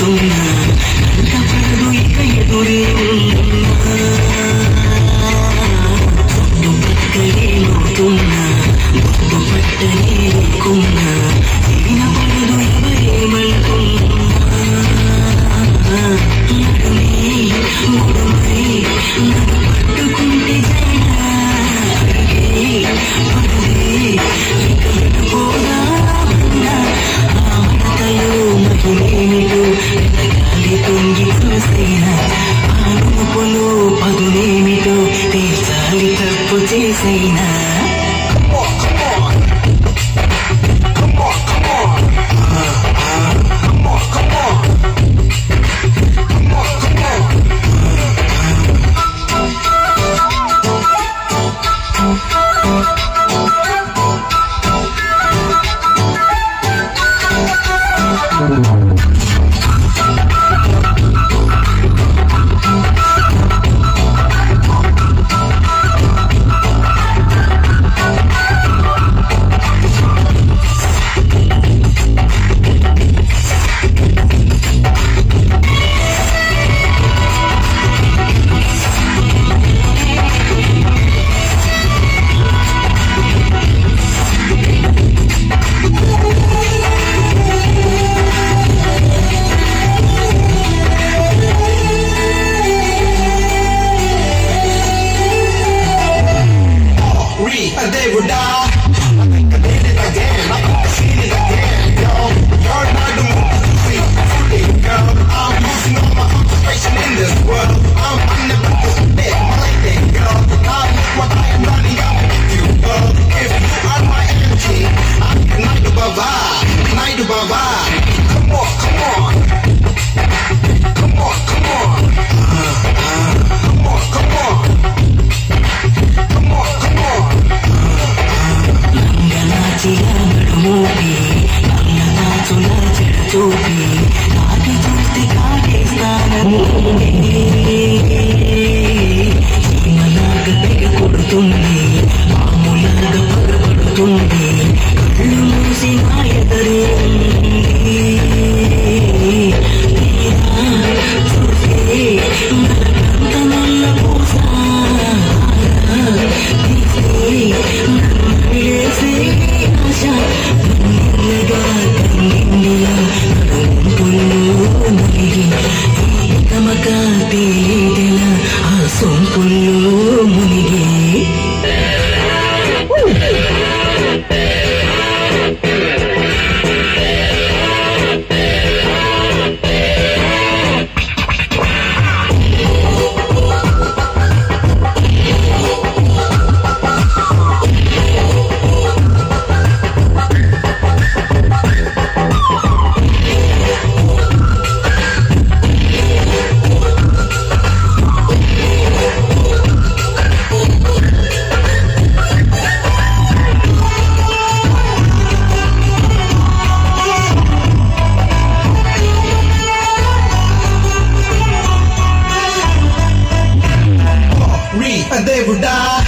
ఎదురున్నా ఇంతవరకు ఇక ఎదురే ఉన్నా బొట్టు పట్టనే మోతున్నా బొట్టు పట్టనే లేకున్నా వినపడదు ఎవరేమనుకున్నా Liverpool Disney మూసి నా ఎదరే ఉంది. pra debudar